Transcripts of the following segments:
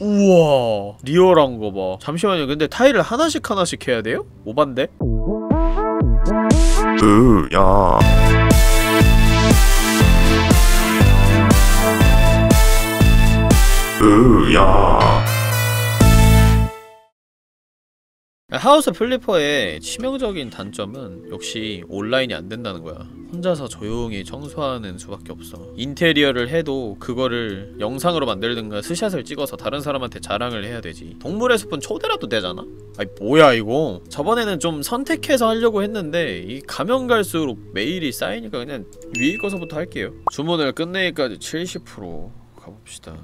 우와. 리얼한 거봐. 잠시만요. 근데 타일을 하나씩 하나씩 해야 돼요? 오반데? 으야. 으야. 하우스 플리퍼의 치명적인 단점은 역시 온라인이 안 된다는 거야 혼자서 조용히 청소하는 수밖에 없어. 인테리어를 해도 그거를 영상으로 만들든가 스샷을 찍어서 다른 사람한테 자랑을 해야 되지. 동물의 숲은 초대라도 되잖아? 아이 뭐야 이거? 저번에는 좀 선택해서 하려고 했는데 이 가면 갈수록 메일이 쌓이니까 그냥 위에 거서부터 할게요. 주문을 끝내기까지 70% 가봅시다.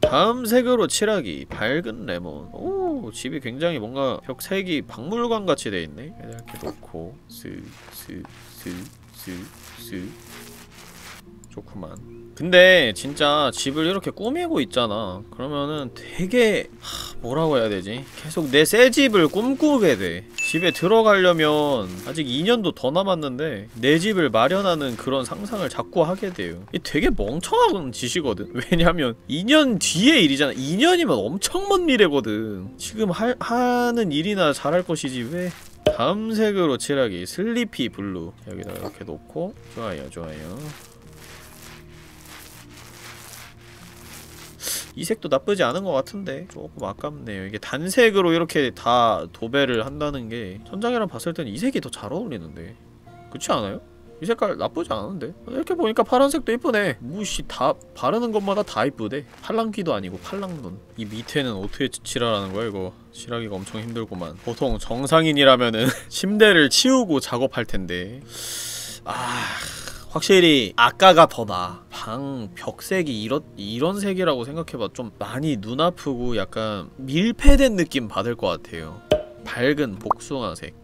다음 색으로 칠하기. 밝은 레몬. 오 집이 굉장히 뭔가 벽 색이 박물관 같이 돼있네. 이렇게 놓고 스스 스스스 좋구만. 근데 진짜 집을 이렇게 꾸미고 있잖아. 그러면은 되게 하, 뭐라고 해야 되지? 계속 내 새 집을 꿈꾸게 돼. 집에 들어가려면 아직 2년도 더 남았는데 내 집을 마련하는 그런 상상을 자꾸 하게 돼요. 이 되게 멍청한 짓이거든. 왜냐면 2년 뒤의 일이잖아. 2년이면 엄청 먼 미래거든. 지금 할, 하는 일이나 잘할 것이지 왜 다음 색으로 칠하기. sleepy blue. 여기다 이렇게 놓고. 좋아요 좋아요. 이 색도 나쁘지 않은 것 같은데. 조금 아깝네요. 이게 단색으로 이렇게 다 도배를 한다는 게. 천장이랑 봤을 때는 이 색이 더 잘 어울리는데. 그렇지 않아요? 이 색깔 나쁘지 않은데? 이렇게 보니까 파란색도 이쁘네. 무시 다 바르는 것마다 다 이쁘대. 팔랑귀도 아니고 팔랑눈. 이 밑에는 어떻게 칠하라는 거야 이거? 칠하기가 엄청 힘들구만. 보통 정상인이라면은 침대를 치우고 작업할 텐데. 아... 확실히 아까가 더 나아 방 벽색이 이런, 이런 색이라고 생각해봐. 좀 많이 눈 아프고 약간 밀폐된 느낌 받을 것 같아요. 밝은 복숭아색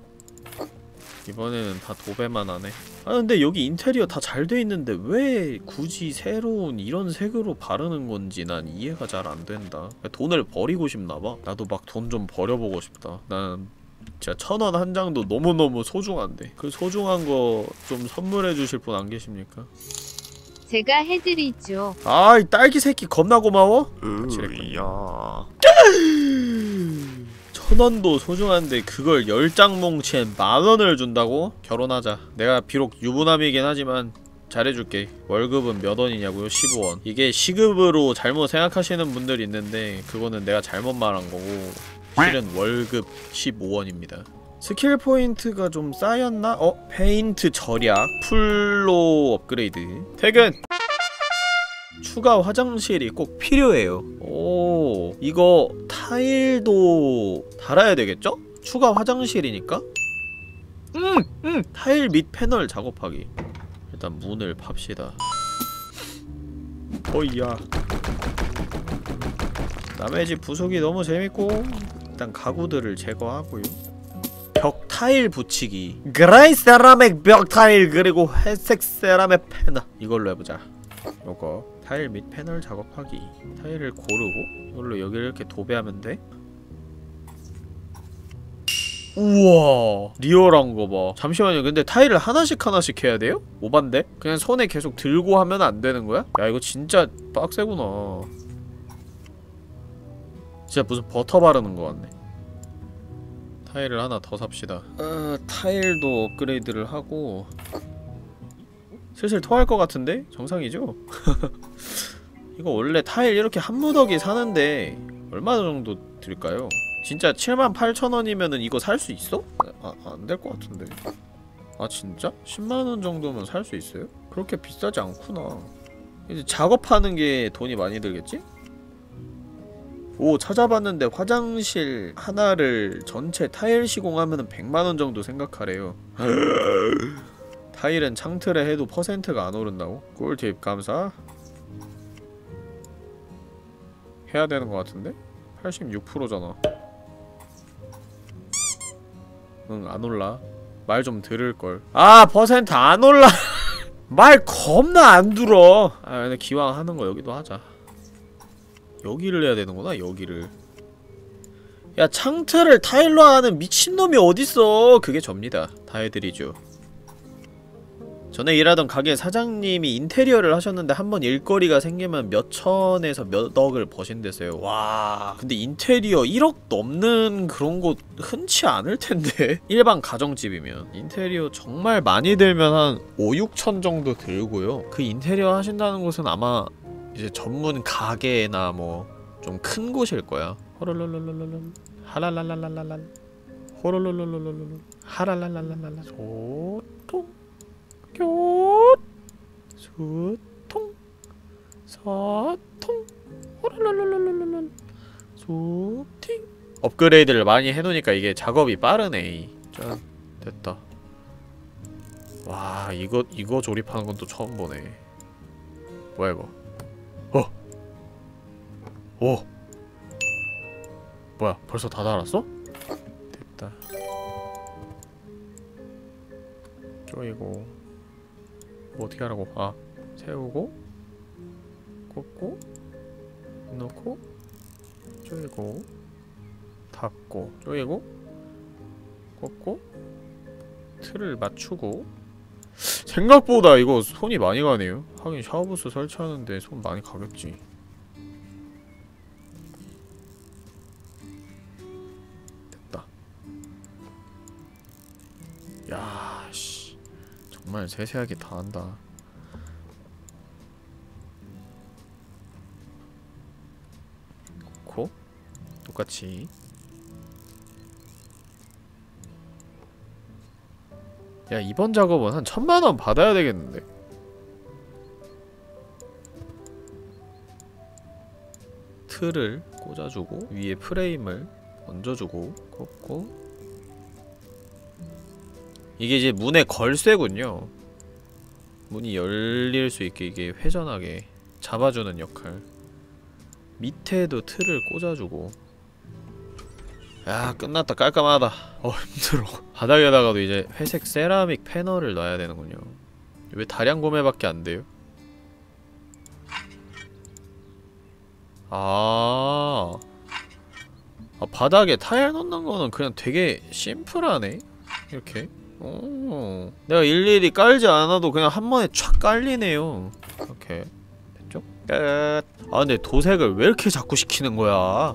이번에는 다 도배만 하네. 아 근데 여기 인테리어 다 잘 돼 있는데 왜 굳이 새로운 이런 색으로 바르는 건지 난 이해가 잘 안 된다. 돈을 버리고 싶나봐. 나도 막 돈 좀 버려보고 싶다. 난 진짜 천 원 한 장도 너무너무 소중한데. 그 소중한 거 좀 선물해 주실 분 안 계십니까? 제가 해드리죠. 아이 딸기 새끼 겁나 고마워? 으야 천 원도 소중한데 그걸 열장 뭉치엔 만 원을 준다고? 결혼하자 내가 비록 유부남이긴 하지만 잘해줄게 월급은 몇 원이냐고요? 15원 이게 시급으로 잘못 생각하시는 분들이 있는데 그거는 내가 잘못 말한 거고 실은 월급 15원입니다 skill point가 좀 쌓였나? 어? 페인트 절약 풀로 업그레이드 퇴근! 추가 화장실이 꼭 필요해요 오 이거 타일도 달아야 되겠죠? 추가 화장실이니까? 음! 음! 타일 및 패널 작업하기 일단 문을 팝시다 어이야 남의 집 부수기 너무 재밌고 일단 가구들을 제거하고요 벽 타일 붙이기 gray 세라믹 벽 타일 그리고 회색 세라믹 패널 이걸로 해보자 요거 타일 및 패널 작업하기. 타일을 고르고 이걸로 여기를 이렇게 도배하면 돼. 우와 리얼한 거봐. 잠시만요. 근데 타일을 하나씩 하나씩 해야 돼요? 오반데? 그냥 손에 계속 들고 하면 안 되는 거야? 야 이거 진짜 빡세구나. 진짜 무슨 버터 바르는 거 같네. 타일을 하나 더 삽시다. 어, 타일도 업그레이드를 하고 슬슬 토할 것 같은데? 정상이죠? 이거 원래 타일 이렇게 한 무더기 사는데 얼마 정도 들까요? 진짜 78,000원이면은 이거 살 수 있어? 아, 안 될 것 같은데 아 진짜? 10만원 정도면 살 수 있어요? 그렇게 비싸지 않구나 이제 작업하는 게 돈이 많이 들겠지? 오 찾아봤는데 화장실 하나를 전체 타일 시공하면은 100만원 정도 생각하래요 타일은 창틀에 해도 퍼센트가 안 오른다고? 꿀팁 감사. 해야 되는 것 같은데? 86%잖아. 응 안 올라. 말 좀 들을걸. 아 퍼센트 안 올라. 말 겁나 안 들어. 아 근데 기왕 하는 거 여기도 하자. 여기를 해야 되는구나 여기를. 야 창틀을 타일로 하는 미친놈이 어딨어? 그게 접니다. 다 해드리죠 전에 일하던 가게 사장님이 인테리어를 하셨는데 한 번 일거리가 생기면 몇 천에서 몇 억을 버신댔어요. 와. 근데 인테리어 1억 넘는 그런 곳 흔치 않을 텐데. 일반 가정집이면 인테리어 정말 많이 들면 한 5, 6천 정도 들고요. 그 인테리어 하신다는 곳은 아마 이제 전문 가게나 뭐 좀 큰 곳일 거야. 호롤롤롤롤롤 하랄랄랄랄랄 호롤롤롤롤롤 하랄랄랄랄랄 소통 뀨 수통. 서통. 호랄랄랄랄랄랄 소팅. 업그레이드를 많이 해놓으니까 이게 작업이 빠르네. 짠. 됐다. 와 이거 이거 조립하는 건 또 처음 보네. 뭐야 이거? 어? 오. 뭐야 벌써 다 달았어? 됐다. 쪼이고 뭐 어떻게 하라고? 아 세우고 꽂고 넣고 쪼이고 닫고 쪼이고 꽂고 틀을 맞추고. 생각보다 이거 손이 많이 가네요. 하긴 샤워부스 설치하는데 손 많이 가겠지 말 세세하게 다 한다. 코? 똑같이. 야 이번 작업은 한 천만원 받아야 되겠는데. 틀을 꽂아주고 위에 프레임을 얹어주고 꽂고. 이게 이제 문의 걸쇠군요 문이 열릴 수 있게 이게 회전하게 잡아주는 역할. 밑에도 틀을 꽂아주고. 야 끝났다. 깔끔하다. 어 힘들어. 바닥에다가도 이제 회색 세라믹 패널을 놔야 되는군요. 왜 다량 구매밖에 안 돼요? 아, 아 바닥에 타일 넣는 거는 그냥 되게 심플하네? 이렇게 오 내가 일일이 깔지 않아도 그냥 한 번에 촥 깔리네요 이렇게 됐죠? 끝. 아 근데 도색을 왜 이렇게 자꾸 시키는 거야?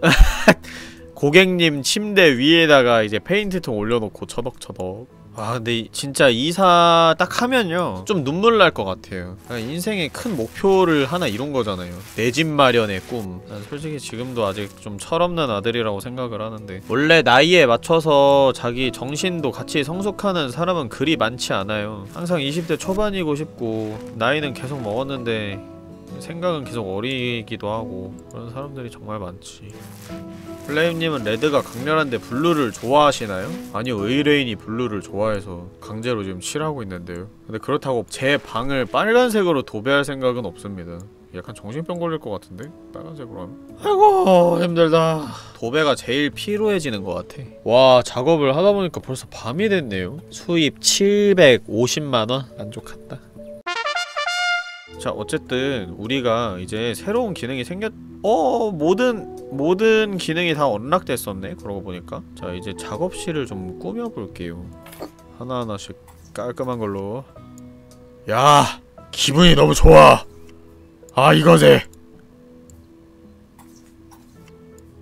고객님 침대 위에다가 이제 페인트통 올려놓고 처덕처덕 아 근데 이- 진짜 이사 딱 하면요. 좀 눈물 날 것 같아요. 인생의 큰 목표를 하나 이룬 거잖아요. 내 집 마련의 꿈 난 솔직히 지금도 아직 좀 철없는 아들이라고 생각을 하는데. 원래 나이에 맞춰서 자기 정신도 같이 성숙하는 사람은 그리 많지 않아요. 항상 20대 초반이고 싶고 나이는 계속 먹었는데 생각은 계속 어리기도 하고 그런 사람들이 정말 많지 플레임님은 레드가 강렬한데 블루를 좋아하시나요? 아니요 의뢰인이 블루를 좋아해서 강제로 지금 칠하고 있는데요 근데 그렇다고 제 방을 빨간색으로 도배할 생각은 없습니다 약간 정신병 걸릴 것 같은데? 빨간색으로 하면? 아이고 힘들다 도배가 제일 피로해지는 것 같아 와 작업을 하다 보니까 벌써 밤이 됐네요 수입 750만원? 만족한다 자 어쨌든 우리가 이제 새로운 기능이 생겼 어 모든 모든 기능이 다 언락됐었네 그러고 보니까. 자 이제 작업실을 좀 꾸며볼게요. 하나하나씩 깔끔한 걸로. 야 기분이 너무 좋아. 아 이거지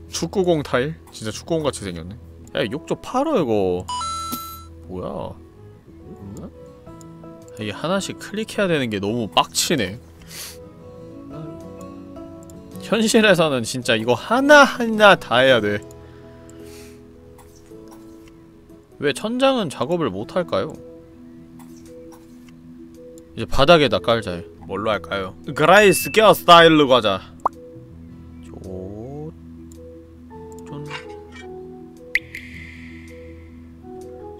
축구공 타일? 진짜 축구공 같이 생겼네. 야욕좀 팔어 이거. 뭐야? 응? 이게 하나씩 클릭해야 되는 게 너무 빡치네 현실에서는 진짜 이거 하나하나 다 해야 돼. 왜 천장은 작업을 못 할까요? 이제 바닥에다 깔자. 뭘로 할까요? 그라이스 겨 스타일로 가자.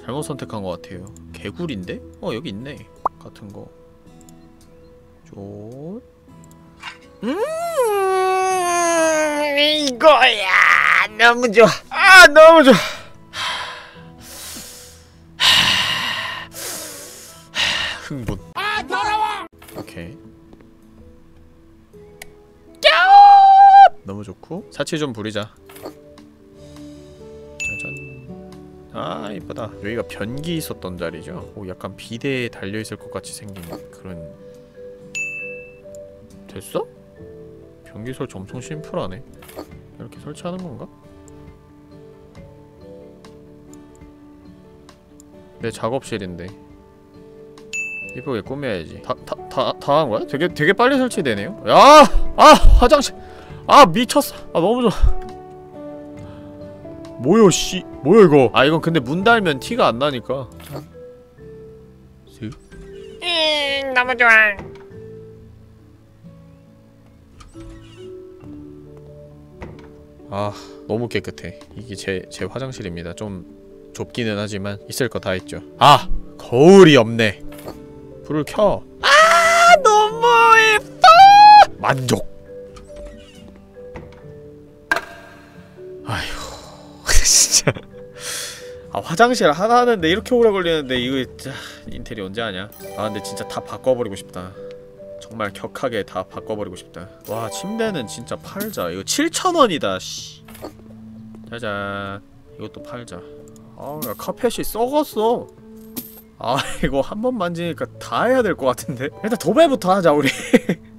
잘못 선택한 것 같아요. 개구리인데? 어 여기 있네. 같은 거. 조... 음 이거야. 너무 좋아. 아 너무 좋아. 흥분. 아 더러워 오케이. 너무 좋고. 사치 좀 부리자 아 이쁘다 여기가 변기 있었던 자리죠 오, 약간 비대에 달려있을 것 같이 생긴 그런 됐어? 변기 설치 엄청 심플하네 이렇게 설치하는 건가? 내 작업실인데 이쁘게 꾸며야지 다 다 다 다 한 거야? 되게 되게 빨리 설치되네요 야! 아! 화장실! 아 미쳤어 아 너무 좋아 뭐야 씨 뭐야 이거? 아 이건 근데 문 달면 티가 안 나니까. 슥 잉, 너무 좋아. 아 너무 깨끗해. 이게 제, 제 화장실입니다. 좀 좁기는 하지만 있을 거 다 있죠. 아 거울이 없네. 불을 켜. 아, 너무 예뻐! 만족. 아휴 진짜 아 화장실 하나 하는데 이렇게 오래 걸리는데 이거 진짜 인테리어 언제 하냐? 아 근데 진짜 다 바꿔버리고 싶다. 정말 격하게 다 바꿔버리고 싶다. 와 침대는 진짜 팔자. 이거 7,000원이다 씨. 짜잔. 이것도 팔자. 아야 카펫이 썩었어. 아 이거 한 번 만지니까 다 해야 될 것 같은데? 일단 도배부터 하자 우리